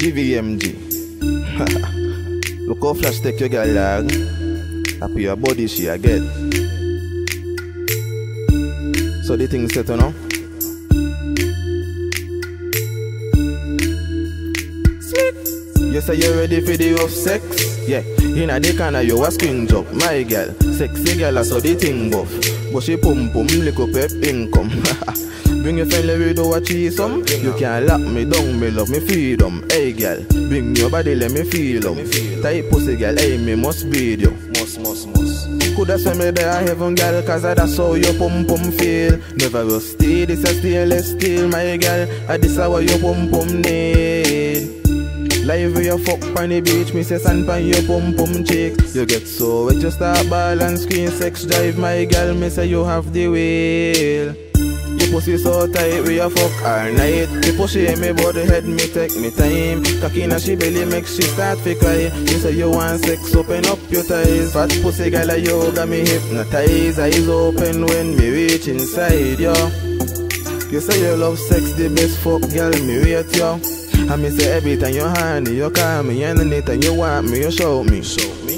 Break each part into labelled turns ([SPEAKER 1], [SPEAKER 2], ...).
[SPEAKER 1] GVMG. Look how flash take your girl dog. Happy your body she a get. So the thing set on. You say you ready for the rough sex? Yeah, inna the corner you a skin job, my girl. Sexy girl, I saw the thing buff. But she pum pum up pep income. Bring your friend we do a some. You can't lock me down, me love me freedom. Hey girl, bring your body, let me feel them. Tight pussy girl, hey me must beat you.
[SPEAKER 2] Must, must, must.
[SPEAKER 1] Coulda send me there heaven girl Cause that's how your pum pum feel Never will stay, this a stainless steel my girl I this what your pum pum need Live where you fuck on the beach, me say sand pan your pum pum cheek You get so wet, you start ball and screen sex drive My girl, me say you have the wheel. Your pussy so tight, where you fuck all night. The pussy in me body head, me take me time. Cocky in she belly, make she start to cry. You say you want sex, open up your thighs. Fat pussy girl, you got me hypnotized. Eyes open when me reach inside, yo You say you love sex, the best fuck, girl, me wait, yo I me say every time you honey, you call me And anytime you want me, you show me
[SPEAKER 2] Show me.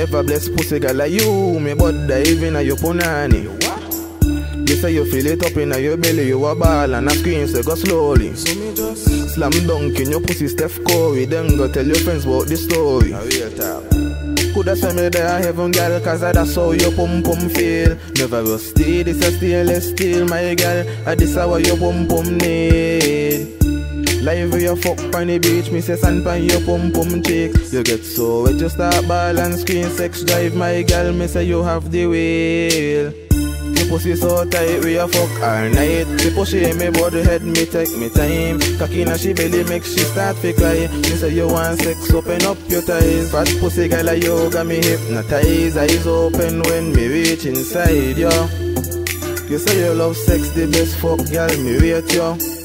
[SPEAKER 1] If I bless pussy girl like you, me but dive in a your punani You say you feel it up in your belly, you a ball and a scream, so go slowly
[SPEAKER 2] So me just.
[SPEAKER 1] Slam dunk in your pussy, Steph Curry Then go tell your friends about the story
[SPEAKER 2] A real talk.
[SPEAKER 1] Coulda send me there heaven girl Cause that's how your pum pum feel Never will stay, this a stainless steel my girl And this a what your pum pum need Live where you fuck on the beach Me say sand pan your pum pum cheek. You get so wet you start ball and screen Sex drive my girl Me say you have the wheel. Your pussy so tight, we a fuck all night. The pussy in me body head, me take me time. Cocky in she belly make she start to cry. Me say you want sex, open up your thighs. Fat pussy girl like you got me hypnotized Eyes open when me reach inside, yo You say you love sex, the best fuck girl, me wait, yo